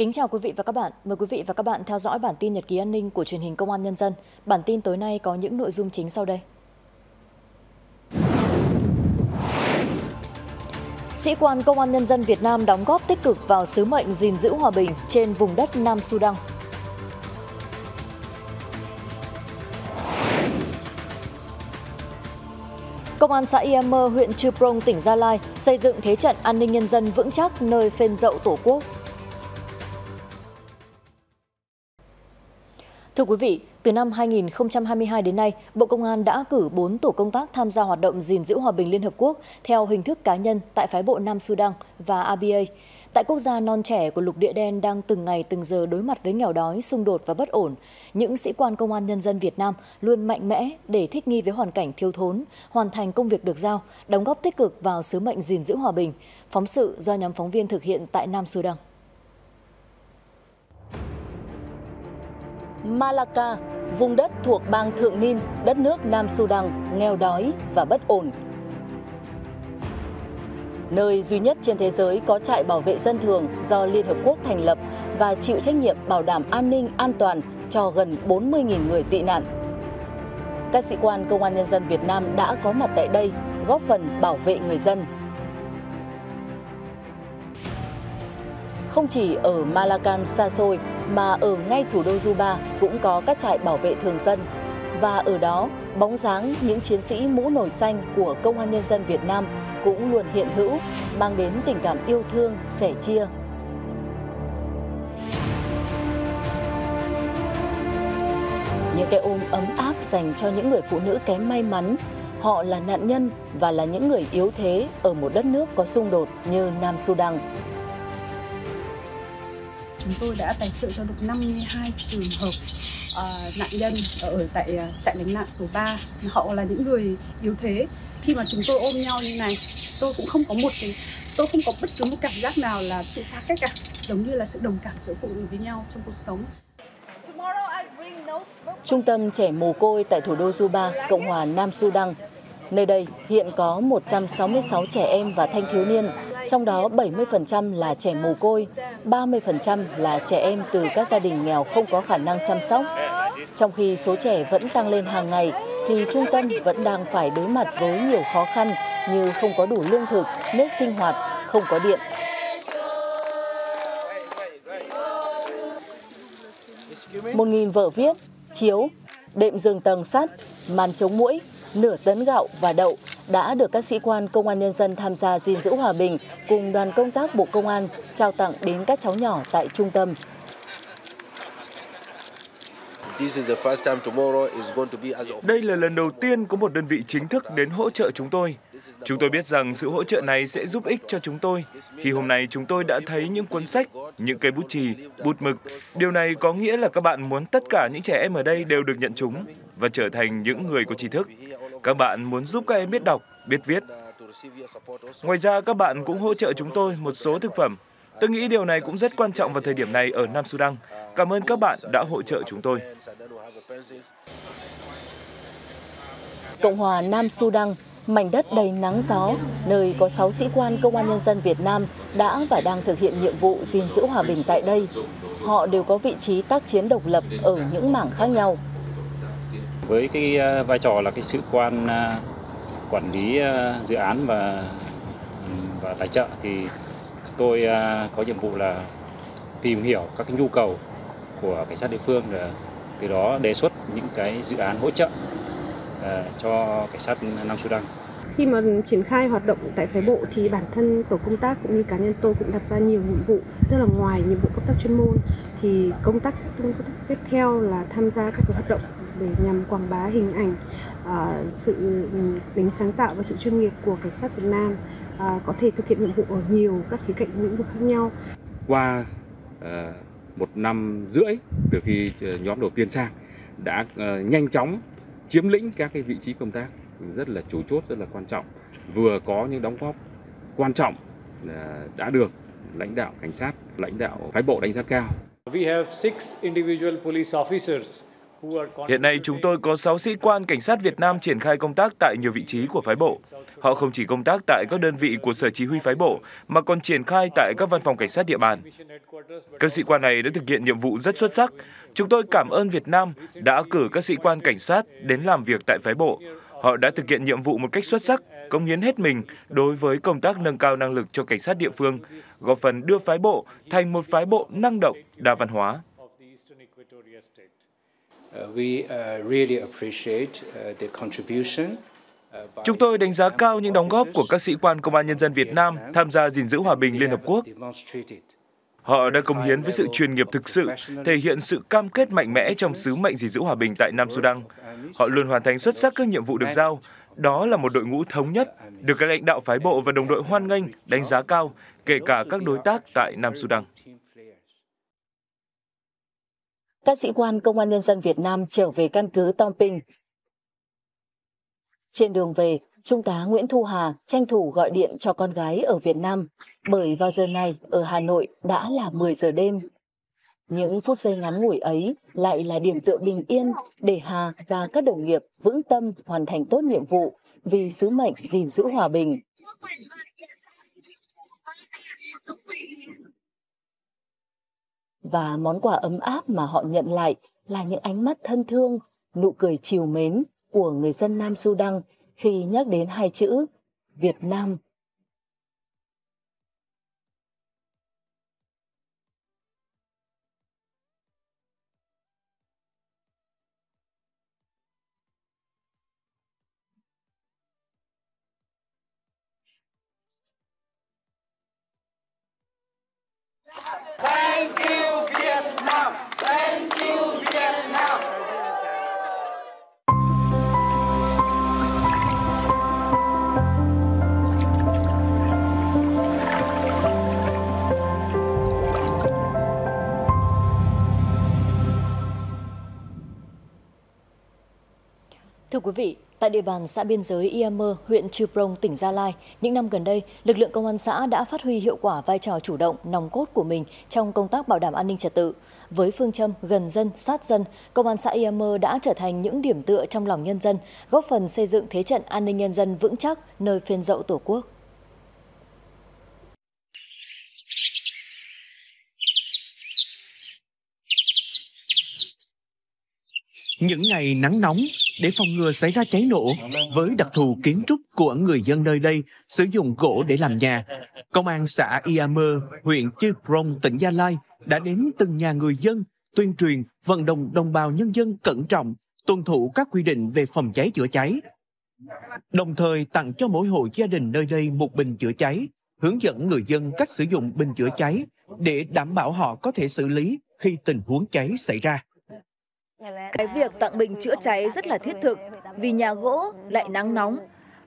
Kính chào quý vị và các bạn. Mời quý vị và các bạn theo dõi bản tin nhật ký an ninh của truyền hình Công an Nhân dân. Bản tin tối nay có những nội dung chính sau đây. Sĩ quan Công an Nhân dân Việt Nam đóng góp tích cực vào sứ mệnh gìn giữ hòa bình trên vùng đất Nam Sudan. Công an xã Iammer, huyện Chư Prong, tỉnh Gia Lai xây dựng thế trận an ninh nhân dân vững chắc nơi phên dậu Tổ quốc. Thưa quý vị, từ năm 2022 đến nay, Bộ Công an đã cử 4 tổ công tác tham gia hoạt động gìn giữ hòa bình Liên Hợp Quốc theo hình thức cá nhân tại phái bộ Nam Sudan và ABA. Tại quốc gia non trẻ của lục địa đen đang từng ngày từng giờ đối mặt với nghèo đói, xung đột và bất ổn, những sĩ quan công an nhân dân Việt Nam luôn mạnh mẽ để thích nghi với hoàn cảnh thiếu thốn, hoàn thành công việc được giao, đóng góp tích cực vào sứ mệnh gìn giữ hòa bình. Phóng sự do nhóm phóng viên thực hiện tại Nam Sudan. Malacca, vùng đất thuộc bang Thượng Nin, đất nước Nam Sudan, nghèo đói và bất ổn. Nơi duy nhất trên thế giới có trại bảo vệ dân thường do Liên Hợp Quốc thành lập và chịu trách nhiệm bảo đảm an ninh an toàn cho gần 40.000 người tị nạn. Các sĩ quan Công an Nhân dân Việt Nam đã có mặt tại đây, góp phần bảo vệ người dân. Không chỉ ở Malacan xa xôi, mà ở ngay thủ đô Juba cũng có các trại bảo vệ thường dân. Và ở đó, bóng dáng những chiến sĩ mũ nổi xanh của Công an Nhân dân Việt Nam cũng luôn hiện hữu, mang đến tình cảm yêu thương, sẻ chia. Những cái ôm ấm áp dành cho những người phụ nữ kém may mắn, họ là nạn nhân và là những người yếu thế ở một đất nước có xung đột như Nam Sudan chúng tôi đã tài trợ cho được 52 trường hợp uh, nạn nhân ở tại uh, trại lánh nạn số 3. Họ là những người yếu thế. Khi mà chúng tôi ôm nhau như này, tôi cũng không có một cái tôi không có bất cứ một cảm giác nào là sự xa cách cả, giống như là sự đồng cảm giữa phụ nữ với nhau trong cuộc sống. Trung tâm trẻ mồ côi tại thủ đô Juba, Cộng hòa Nam Sudan. Nơi đây hiện có 166 trẻ em và thanh thiếu niên trong đó 70% là trẻ mồ côi, 30% là trẻ em từ các gia đình nghèo không có khả năng chăm sóc. Trong khi số trẻ vẫn tăng lên hàng ngày, thì trung tâm vẫn đang phải đối mặt với nhiều khó khăn như không có đủ lương thực, nước sinh hoạt, không có điện. Một nghìn vở viết, chiếu, đệm giường tầng sắt, màn chống mũi, nửa tấn gạo và đậu đã được các sĩ quan công an nhân dân tham gia gìn giữ hòa bình cùng đoàn công tác Bộ Công an trao tặng đến các cháu nhỏ tại trung tâm. Đây là lần đầu tiên có một đơn vị chính thức đến hỗ trợ chúng tôi. Chúng tôi biết rằng sự hỗ trợ này sẽ giúp ích cho chúng tôi. Khi hôm nay chúng tôi đã thấy những cuốn sách, những cây bút chì, bút mực. Điều này có nghĩa là các bạn muốn tất cả những trẻ em ở đây đều được nhận chúng và trở thành những người có trí thức. Các bạn muốn giúp các em biết đọc, biết viết. Ngoài ra, các bạn cũng hỗ trợ chúng tôi một số thực phẩm. Tôi nghĩ điều này cũng rất quan trọng vào thời điểm này ở Nam Sudan. Cảm ơn các bạn đã hỗ trợ chúng tôi. Cộng hòa Nam Sudan, mảnh đất đầy nắng gió, nơi có 6 sĩ quan công an nhân dân Việt Nam đã và đang thực hiện nhiệm vụ gìn giữ hòa bình tại đây. Họ đều có vị trí tác chiến độc lập ở những mảng khác nhau với cái ờ, vai trò là cái sĩ quan ờ, quản lý ờ, dự án và và tài trợ thì tôi có nhiệm vụ là tìm hiểu các cái nhu cầu của cảnh sát địa phương để từ đó đề xuất những cái dự án hỗ trợ cho cảnh sát Nam Sudan. Khi mà triển khai hoạt động tại phái bộ thì bản thân tổ công tác cũng như cá nhân tôi cũng đặt ra nhiều nhiệm vụ, tức là ngoài nhiệm vụ công tác chuyên môn thì công tác công tác tiếp theo là tham gia các hoạt động để nhằm quảng bá hình ảnh uh, sự tính sáng tạo và sự chuyên nghiệp của cảnh sát Việt Nam uh, có thể thực hiện nhiệm vụ ở nhiều các khía cạnh lĩnh vực khác nhau. Qua uh, một năm rưỡi từ khi nhóm đầu tiên sang đã uh, nhanh chóng chiếm lĩnh các cái vị trí công tác rất là chủ chốt rất là quan trọng vừa có những đóng góp quan trọng uh, đã được lãnh đạo cảnh sát lãnh đạo phái bộ đánh giá cao. We have six individual police officers Hiện nay chúng tôi có 6 sĩ quan cảnh sát Việt Nam triển khai công tác tại nhiều vị trí của phái bộ. Họ không chỉ công tác tại các đơn vị của sở chỉ huy phái bộ, mà còn triển khai tại các văn phòng cảnh sát địa bàn. Các sĩ quan này đã thực hiện nhiệm vụ rất xuất sắc. Chúng tôi cảm ơn Việt Nam đã cử các sĩ quan cảnh sát đến làm việc tại phái bộ. Họ đã thực hiện nhiệm vụ một cách xuất sắc, công hiến hết mình đối với công tác nâng cao năng lực cho cảnh sát địa phương, góp phần đưa phái bộ thành một phái bộ năng động, đa văn hóa. Chúng tôi đánh giá cao những đóng góp của các sĩ quan công an nhân dân Việt Nam tham gia gìn giữ hòa bình Liên Hợp Quốc. Họ đã công hiến với sự chuyên nghiệp thực sự, thể hiện sự cam kết mạnh mẽ trong sứ mệnh gìn giữ hòa bình tại Nam Sudan. Họ luôn hoàn thành xuất sắc các nhiệm vụ được giao. Đó là một đội ngũ thống nhất, được các lãnh đạo phái bộ và đồng đội hoan nghênh, đánh giá cao, kể cả các đối tác tại Nam Sudan. Các sĩ quan Công an Nhân dân Việt Nam trở về căn cứ Tom Ping. Trên đường về, Trung tá Nguyễn Thu Hà tranh thủ gọi điện cho con gái ở Việt Nam, bởi vào giờ này ở Hà Nội đã là 10 giờ đêm. Những phút giây ngắn ngủi ấy lại là điểm tựa bình yên để Hà và các đồng nghiệp vững tâm hoàn thành tốt nhiệm vụ vì sứ mệnh gìn giữ hòa bình. Và món quà ấm áp mà họ nhận lại là những ánh mắt thân thương, nụ cười chiều mến của người dân Nam Sudan khi nhắc đến hai chữ Việt Nam. Thưa quý vị, tại địa bàn xã biên giới Iamơ, huyện Chư Prong, tỉnh Gia Lai, những năm gần đây, lực lượng công an xã đã phát huy hiệu quả vai trò chủ động, nòng cốt của mình trong công tác bảo đảm an ninh trật tự. Với phương châm gần dân, sát dân, công an xã Iamơ đã trở thành những điểm tựa trong lòng nhân dân, góp phần xây dựng thế trận an ninh nhân dân vững chắc nơi phiên dậu Tổ quốc. Những ngày nắng nóng, để phòng ngừa xảy ra cháy nổ, với đặc thù kiến trúc của người dân nơi đây sử dụng gỗ để làm nhà, Công an xã Iamơ, huyện Chư Prong, tỉnh Gia Lai đã đến từng nhà người dân, tuyên truyền, vận động đồng bào nhân dân cẩn trọng, tuân thủ các quy định về phòng cháy chữa cháy. Đồng thời tặng cho mỗi hộ gia đình nơi đây một bình chữa cháy, hướng dẫn người dân cách sử dụng bình chữa cháy để đảm bảo họ có thể xử lý khi tình huống cháy xảy ra. Cái việc tặng bình chữa cháy rất là thiết thực vì nhà gỗ lại nắng nóng.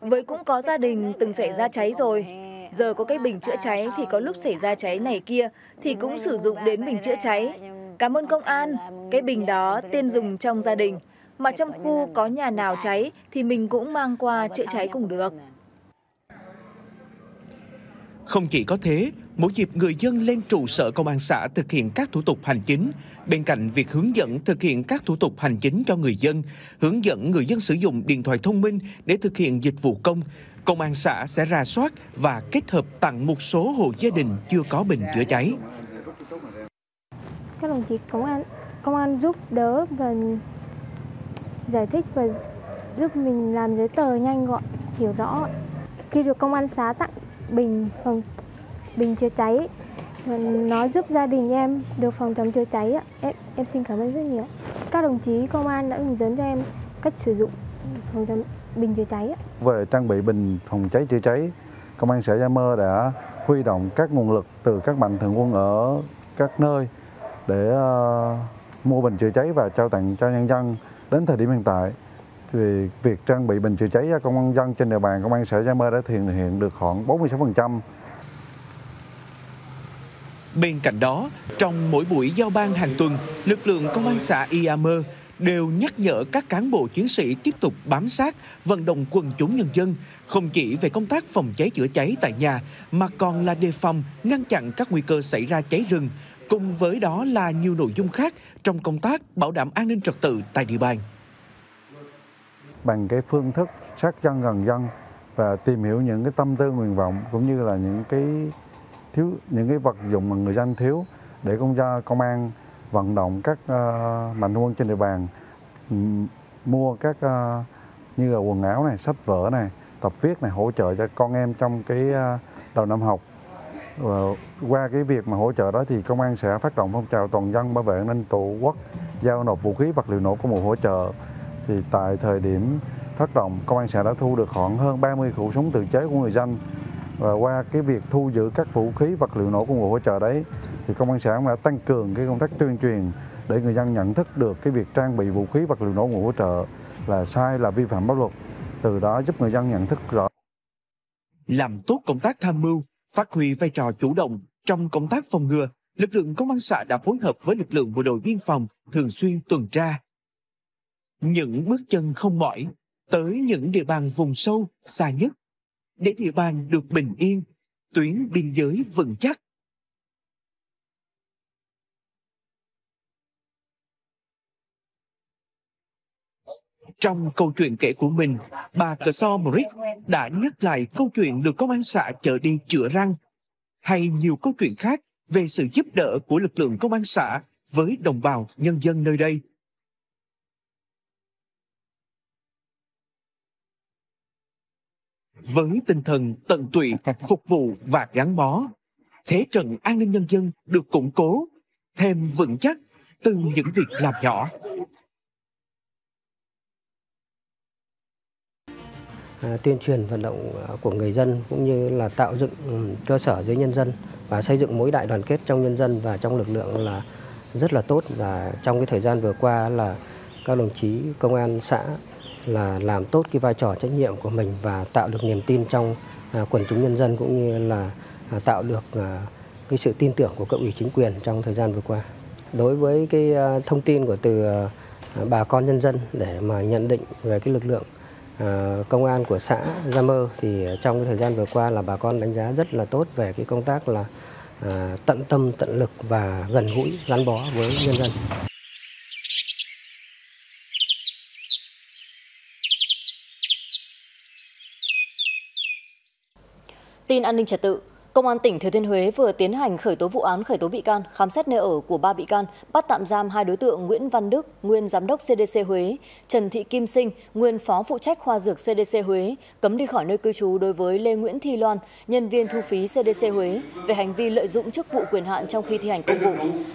Với cũng có gia đình từng xảy ra cháy rồi. Giờ có cái bình chữa cháy thì có lúc xảy ra cháy này kia thì cũng sử dụng đến bình chữa cháy. Cảm ơn công an, cái bình đó tiên dùng trong gia đình. Mà trong khu có nhà nào cháy thì mình cũng mang qua chữa cháy cùng được. Không chỉ có thế, mỗi dịp người dân lên trụ sở công an xã thực hiện các thủ tục hành chính, bên cạnh việc hướng dẫn thực hiện các thủ tục hành chính cho người dân, hướng dẫn người dân sử dụng điện thoại thông minh để thực hiện dịch vụ công, công an xã sẽ ra soát và kết hợp tặng một số hộ gia đình chưa có bình chữa cháy. Các đồng chí công an công an giúp đỡ và giải thích và giúp mình làm giấy tờ nhanh gọn, hiểu rõ. Khi được công an xã tặng bình phòng bình chữa cháy. Nó giúp gia đình em được phòng chống chữa cháy em em xin cảm ơn rất nhiều. Các đồng chí công an đã hướng dẫn cho em cách sử dụng phòng chống bình chữa cháy về trang bị bình phòng cháy chữa cháy, công an xã Gia Mơ đã huy động các nguồn lực từ các mạnh thường quân ở các nơi để ờ, mua bình chữa cháy và trao tặng cho nhân dân đến thời điểm hiện tại về việc trang bị bình chữa cháy cho công an dân trên địa bàn công an xã Gia Mơ đã thực hiện được khoảng 46%. Bên cạnh đó, trong mỗi buổi giao ban hàng tuần, lực lượng công an xã Iammer đều nhắc nhở các cán bộ chiến sĩ tiếp tục bám sát, vận động quần chúng nhân dân, không chỉ về công tác phòng cháy chữa cháy tại nhà, mà còn là đề phòng, ngăn chặn các nguy cơ xảy ra cháy rừng cùng với đó là nhiều nội dung khác trong công tác bảo đảm an ninh trật tự tại địa bàn. Bằng cái phương thức sát dân gần dân và tìm hiểu những cái tâm tư nguyện vọng cũng như là những cái thiếu những cái vật dụng mà người dân thiếu để công gia công an vận động các uh, mạnh quân trên địa bàn mua các uh, như là quần áo này, sách vở này, tập viết này hỗ trợ cho con em trong cái uh, đầu năm học. Và qua cái việc mà hỗ trợ đó thì công an sẽ phát động phong trào toàn dân bảo vệ an ninh tổ quốc, giao nộp vũ khí vật liệu nổ công cụ hỗ trợ. Thì tại thời điểm phát động, công an xã đã thu được khoảng hơn 30 khẩu súng tự chế của người dân. Và qua cái việc thu giữ các vũ khí vật liệu nổ công cụ hỗ trợ đấy thì công an xã đã tăng cường cái công tác tuyên truyền để người dân nhận thức được cái việc trang bị vũ khí vật liệu nổ công cụ hỗ trợ là sai là vi phạm pháp luật. Từ đó giúp người dân nhận thức rõ. Làm tốt công tác tham mưu, phát huy vai trò chủ động trong công tác phòng ngừa, lực lượng công an xã đã phối hợp với lực lượng bộ đội biên phòng thường xuyên tuần tra. Những bước chân không mỏi tới những địa bàn vùng sâu, xa nhất, để địa bàn được bình yên, tuyến biên giới vững chắc. Trong câu chuyện kể của mình, bà Cờ So Mric đã nhắc lại câu chuyện được công an xã chở đi chữa răng, hay nhiều câu chuyện khác về sự giúp đỡ của lực lượng công an xã với đồng bào nhân dân nơi đây. Với tinh thần tận tụy, phục vụ và gắn bó, thế trận an ninh nhân dân được củng cố, thêm vững chắc từ những việc làm nhỏ. À, tuyên truyền vận động à, của người dân cũng như là tạo dựng ừ, cơ sở dưới nhân dân và xây dựng mối đại đoàn kết trong nhân dân và trong lực lượng là rất là tốt và trong cái thời gian vừa qua là các đồng chí công an xã là làm tốt cái vai trò trách nhiệm của mình và tạo được niềm tin trong à, quần chúng nhân dân cũng như là à, tạo được à, cái sự tin tưởng của cấp ủy chính quyền trong thời gian vừa qua. Đối với cái thông tin của từ bà con nhân dân để mà nhận định về cái lực lượng công an của xã Gia Mơ thì trong cái thời gian vừa qua là bà con đánh giá rất là tốt về cái công tác là tận tâm, tận lực và gần gũi, gắn bó với nhân dân. Tin an ninh trật tự, Công an tỉnh Thừa Thiên Huế vừa tiến hành khởi tố vụ án khởi tố bị can, khám xét nơi ở của ba bị can, bắt tạm giam hai đối tượng Nguyễn Văn Đức, nguyên giám đốc CDC Huế, Trần Thị Kim Sinh, nguyên phó phụ trách khoa dược CDC Huế, cấm đi khỏi nơi cư trú đối với Lê Nguyễn Thi Loan, nhân viên thu phí CDC Huế về hành vi lợi dụng chức vụ quyền hạn trong khi thi hành công vụ.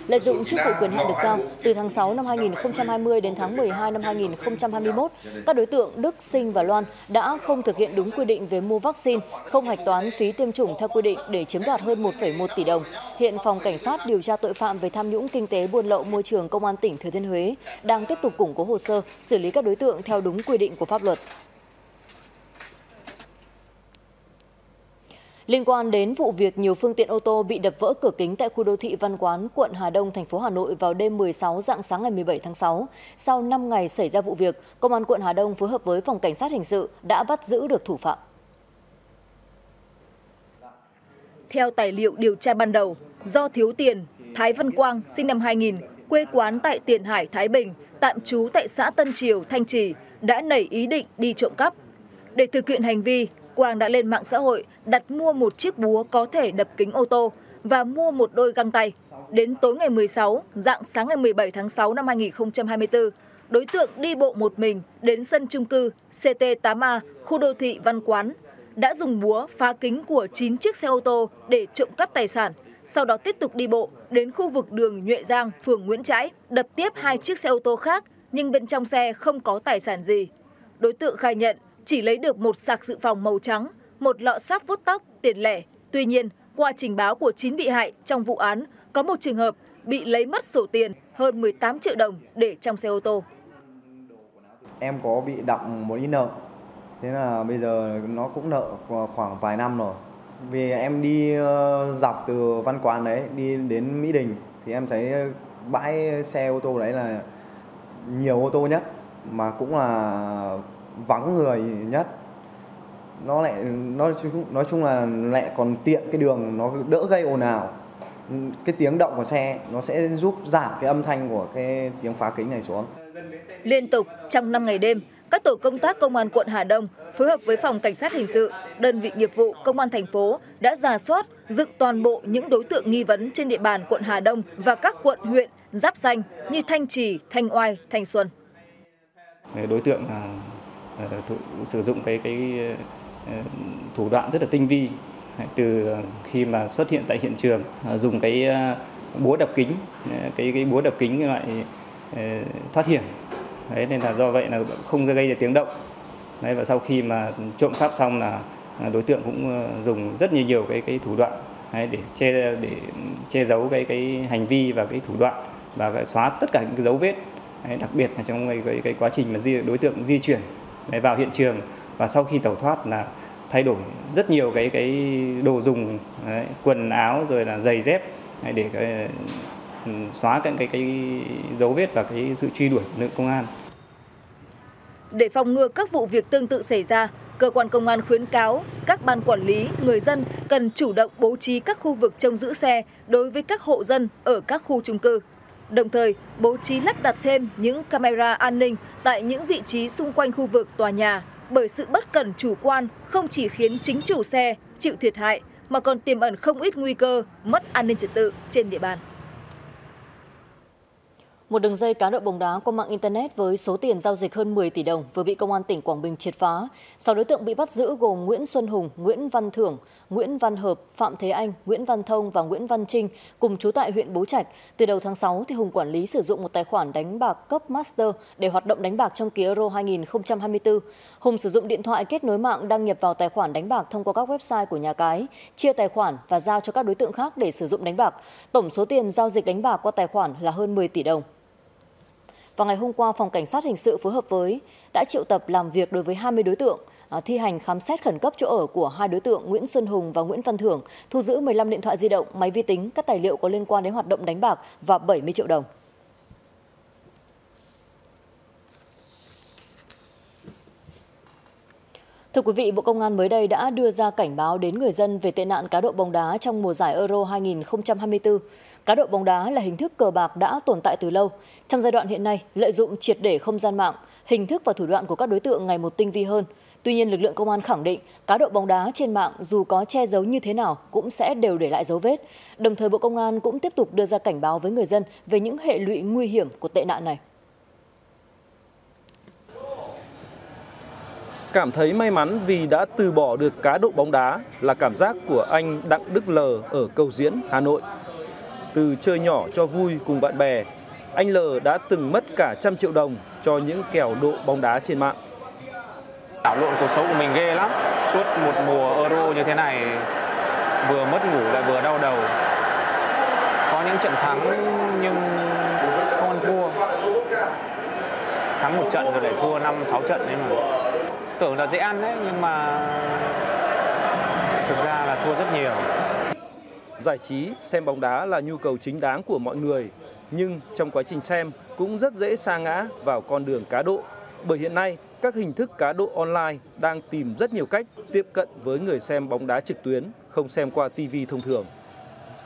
Lợi dụng chức vụ quyền hạn được giao từ tháng 6 năm 2020 đến tháng 12 năm 2021, các đối tượng Đức, Sinh và Loan đã không thực hiện đúng quy định về mua vaccine, không hạch toán phí tiêm chủng theo quy định để chiếm đoạt hơn 1,1 tỷ đồng. Hiện Phòng Cảnh sát điều tra tội phạm về tham nhũng kinh tế buôn lậu môi trường Công an tỉnh Thừa Thiên Huế đang tiếp tục củng cố hồ sơ, xử lý các đối tượng theo đúng quy định của pháp luật. Liên quan đến vụ việc nhiều phương tiện ô tô bị đập vỡ cửa kính tại khu đô thị Văn Quán, quận Hà Đông, thành phố Hà Nội vào đêm 16 dạng sáng ngày 17 tháng 6, sau 5 ngày xảy ra vụ việc, Công an quận Hà Đông phối hợp với Phòng Cảnh sát Hình sự đã bắt giữ được thủ phạm. Theo tài liệu điều tra ban đầu, do thiếu tiền, Thái Văn Quang, sinh năm 2000, quê quán tại Tiền Hải, Thái Bình, tạm trú tại xã Tân Triều, Thanh Trì, đã nảy ý định đi trộm cắp. Để thực hiện hành vi, Quang đã lên mạng xã hội đặt mua một chiếc búa có thể đập kính ô tô và mua một đôi găng tay. Đến tối ngày 16, dạng sáng ngày 17 tháng 6 năm 2024, đối tượng đi bộ một mình đến sân trung cư CT8A, khu đô thị Văn Quán, đã dùng búa phá kính của 9 chiếc xe ô tô để trộm cắp tài sản, sau đó tiếp tục đi bộ đến khu vực đường Nhuệ Giang, phường Nguyễn Trãi, đập tiếp hai chiếc xe ô tô khác nhưng bên trong xe không có tài sản gì. Đối tượng khai nhận chỉ lấy được một sạc dự phòng màu trắng, một lọ sáp vuốt tóc, tiền lẻ. Tuy nhiên, qua trình báo của 9 bị hại trong vụ án, có một trường hợp bị lấy mất sổ tiền hơn 18 triệu đồng để trong xe ô tô. Em có bị đọng một ít nợ thế là bây giờ nó cũng nợ khoảng vài năm rồi. Vì em đi ờ, dọc từ văn quán đấy đi đến mỹ đình thì em thấy bãi xe ô tô đấy là nhiều ô tô nhất mà cũng là vắng người nhất. Nó lại nói chung nói chung là lại còn tiện cái đường nó đỡ gây ồn ào. Cái tiếng động của xe nó sẽ giúp giảm cái âm thanh của cái tiếng phá kính này xuống. Liên tục trong 5 ngày đêm, các tổ công tác công an quận Hà Đông phối hợp với phòng cảnh sát hình sự, đơn vị nghiệp vụ công an thành phố đã giả soát, dựng toàn bộ những đối tượng nghi vấn trên địa bàn quận Hà Đông và các quận huyện giáp danh như Thanh Trì, Thanh Oai, Thanh Xuân. Đối tượng à, à, thủ, sử dụng cái cái à, thủ đoạn rất là tinh vi từ khi mà xuất hiện tại hiện trường dùng cái búa đập kính cái cái búa đập kính loại thoát hiểm đấy nên là do vậy là không gây ra tiếng động đấy và sau khi mà trộm cắp xong là à, đối tượng cũng ờ, dùng rất nhiều nhiều cái cái thủ đoạn đấy, để che để che giấu cái cái hành vi và cái thủ đoạn và xóa tất cả những cái dấu vết đấy, đặc biệt là trong cái, cái, cái quá trình mà di, đối tượng di chuyển đấy, vào hiện trường và sau khi tẩu thoát là thay đổi rất nhiều cái cái đồ dùng đấy, quần áo rồi là giày dép đấy, để cái, xóa cái, cái cái dấu vết và cái sự truy đuổi của lực công an. Để phòng ngừa các vụ việc tương tự xảy ra, cơ quan công an khuyến cáo các ban quản lý, người dân cần chủ động bố trí các khu vực trông giữ xe đối với các hộ dân ở các khu chung cư. Đồng thời, bố trí lắp đặt thêm những camera an ninh tại những vị trí xung quanh khu vực tòa nhà bởi sự bất cẩn chủ quan không chỉ khiến chính chủ xe chịu thiệt hại mà còn tiềm ẩn không ít nguy cơ mất an ninh trật tự trên địa bàn. Một đường dây cá độ bóng đá qua mạng Internet với số tiền giao dịch hơn 10 tỷ đồng vừa bị Công an tỉnh Quảng Bình triệt phá. Sáu đối tượng bị bắt giữ gồm Nguyễn Xuân Hùng, Nguyễn Văn Thưởng, Nguyễn Văn Hợp, Phạm Thế Anh, Nguyễn Văn Thông và Nguyễn Văn Trinh cùng trú tại huyện Bố Trạch. Từ đầu tháng 6, thì Hùng quản lý sử dụng một tài khoản đánh bạc cấp Master để hoạt động đánh bạc trong kỳ Euro 2024. Hùng sử dụng điện thoại kết nối mạng đăng nhập vào tài khoản đánh bạc thông qua các website của nhà cái, chia tài khoản và giao cho các đối tượng khác để sử dụng đánh bạc. Tổng số tiền giao dịch đánh bạc qua tài khoản là hơn 10 tỷ đồng. Vào ngày hôm qua, Phòng Cảnh sát Hình sự phối hợp với đã triệu tập làm việc đối với 20 đối tượng, à, thi hành khám xét khẩn cấp chỗ ở của hai đối tượng Nguyễn Xuân Hùng và Nguyễn Văn Thưởng, thu giữ 15 điện thoại di động, máy vi tính, các tài liệu có liên quan đến hoạt động đánh bạc và 70 triệu đồng. Thưa quý vị, Bộ Công an mới đây đã đưa ra cảnh báo đến người dân về tệ nạn cá độ bóng đá trong mùa giải Euro 2024. Cá độ bóng đá là hình thức cờ bạc đã tồn tại từ lâu. Trong giai đoạn hiện nay, lợi dụng triệt để không gian mạng, hình thức và thủ đoạn của các đối tượng ngày một tinh vi hơn. Tuy nhiên, lực lượng công an khẳng định cá độ bóng đá trên mạng dù có che giấu như thế nào cũng sẽ đều để lại dấu vết. Đồng thời, Bộ Công an cũng tiếp tục đưa ra cảnh báo với người dân về những hệ lụy nguy hiểm của tệ nạn này. Cảm thấy may mắn vì đã từ bỏ được cá độ bóng đá là cảm giác của anh Đặng Đức L ở Cầu Diễn, Hà Nội. Từ chơi nhỏ cho vui cùng bạn bè, anh L đã từng mất cả trăm triệu đồng cho những kèo độ bóng đá trên mạng. Đảo lộn cuộc sống của mình ghê lắm. Suốt một mùa Euro như thế này, vừa mất ngủ lại vừa đau đầu. Có những trận thắng nhưng không ăn thua. Thắng một trận rồi lại thua 5 6 trận đấy mà. Tưởng là dễ ăn đấy nhưng mà thực ra là thua rất nhiều. Giải trí, xem bóng đá là nhu cầu chính đáng của mọi người, nhưng trong quá trình xem cũng rất dễ sa ngã vào con đường cá độ. Bởi hiện nay, các hình thức cá độ online đang tìm rất nhiều cách tiếp cận với người xem bóng đá trực tuyến, không xem qua TV thông thường.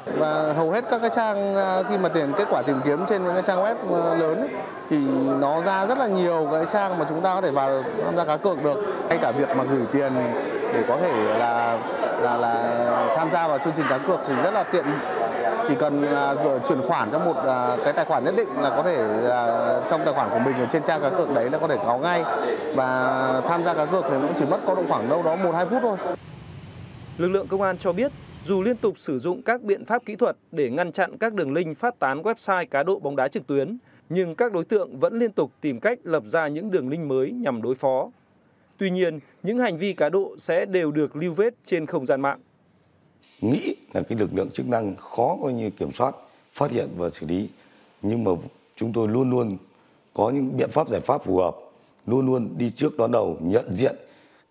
Và hầu hết các cái trang à, khi mà tiền kết quả tìm kiếm trên những cái trang web à, lớn ấy, thì nó ra rất là nhiều cái trang mà chúng ta có thể vào tham gia cá cược được. Ngay cả việc mà gửi tiền để có thể là là là tham gia vào chương trình cá cược thì rất là tiện chỉ cần là chuyển khoản cho một à, cái tài khoản nhất định là có thể là trong tài khoản của mình ở trên trang cá cược đấy là có thể có ngay và tham gia cá cược thì cũng chỉ mất có độ khoảng đâu đó một hai phút thôi. Lực lượng công an cho biết dù liên tục sử dụng các biện pháp kỹ thuật để ngăn chặn các đường link phát tán website cá độ bóng đá trực tuyến, nhưng các đối tượng vẫn liên tục tìm cách lập ra những đường link mới nhằm đối phó. Tuy nhiên, những hành vi cá độ sẽ đều được lưu vết trên không gian mạng. Nghĩ là cái lực lượng chức năng khó coi như kiểm soát, phát hiện và xử lý, nhưng mà chúng tôi luôn luôn có những biện pháp giải pháp phù hợp, luôn luôn đi trước đón đầu, nhận diện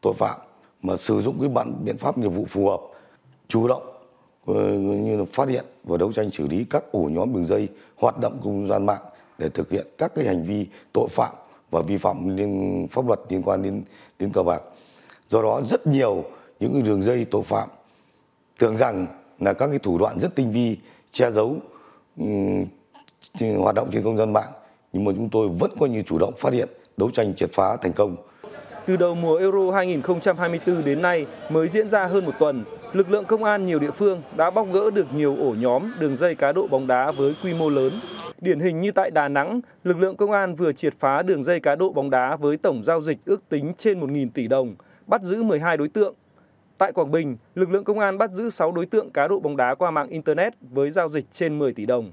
tội phạm mà sử dụng cái bản biện pháp nghiệp vụ phù hợp, chủ động ờ, như là phát hiện và đấu tranh xử lý các ổ nhóm đường dây hoạt động không gian mạng để thực hiện các cái hành vi tội phạm và vi phạm liên pháp luật liên quan đến đến cờ bạc. Do đó rất nhiều những cái đường dây tội phạm tưởng rằng là các cái thủ đoạn rất tinh vi che giấu um, hoạt động trên không gian mạng nhưng mà chúng tôi vẫn coi như chủ động phát hiện đấu tranh triệt phá thành công từ đầu mùa Euro 2024 đến nay mới diễn ra hơn một tuần, lực lượng công an nhiều địa phương đã bóc gỡ được nhiều ổ nhóm đường dây cá độ bóng đá với quy mô lớn. Điển hình như tại Đà Nẵng, lực lượng công an vừa triệt phá đường dây cá độ bóng đá với tổng giao dịch ước tính trên 1.000 tỷ đồng, bắt giữ 12 đối tượng. Tại Quảng Bình, lực lượng công an bắt giữ 6 đối tượng cá độ bóng đá qua mạng Internet với giao dịch trên 10 tỷ đồng.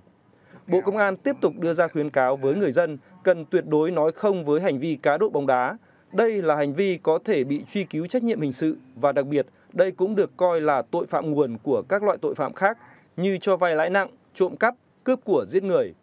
Bộ Công an tiếp tục đưa ra khuyến cáo với người dân cần tuyệt đối nói không với hành vi cá độ bóng đá, đây là hành vi có thể bị truy cứu trách nhiệm hình sự và đặc biệt đây cũng được coi là tội phạm nguồn của các loại tội phạm khác như cho vay lãi nặng, trộm cắp, cướp của giết người.